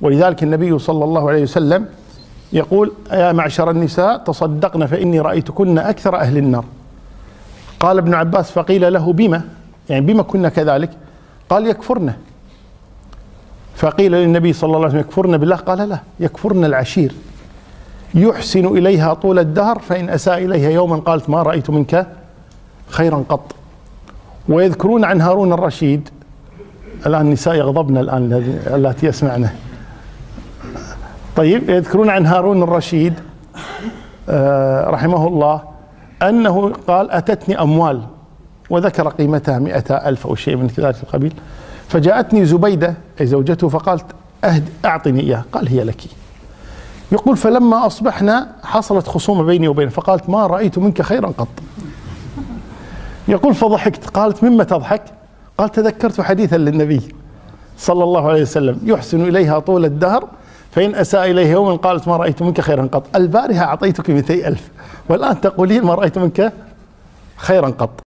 ولذلك النبي صلى الله عليه وسلم يقول يا معشر النساء تصدقن فإني رأيتكن أكثر أهل النار. قال ابن عباس فقيل له بما؟ يعني بما كنا كذلك؟ قال يكفرن. فقيل للنبي صلى الله عليه وسلم يكفرن بالله؟ قال لا يكفرن العشير. يحسن إليها طول الدهر فإن أساء إليها يوما قالت ما رأيت منك خيرا قط. ويذكرون عن هارون الرشيد. الآن النساء يغضبن الآن اللاتي يسمعنا طيب يذكرون عن هارون الرشيد آه، رحمه الله أنه قال أتتني أموال وذكر قيمتها مئة ألف أو شيء من ذلك القبيل. فجاءتني زبيدة أي زوجته فقالت أهد أعطني إياه قال هي لك. يقول فلما أصبحنا حصلت خصومة بيني وبينه. فقالت ما رأيت منك خيرا قط. يقول فضحكت. قالت مما تضحك؟ قال تذكرت حديثا للنبي صلى الله عليه وسلم يحسن إليها طول الدهر فإن أساء إليه يوما قالت ما رأيت منك خيرا قط. البارحة أعطيتك 200 ألف والآن تقولين ما رأيت منك خيرا قط.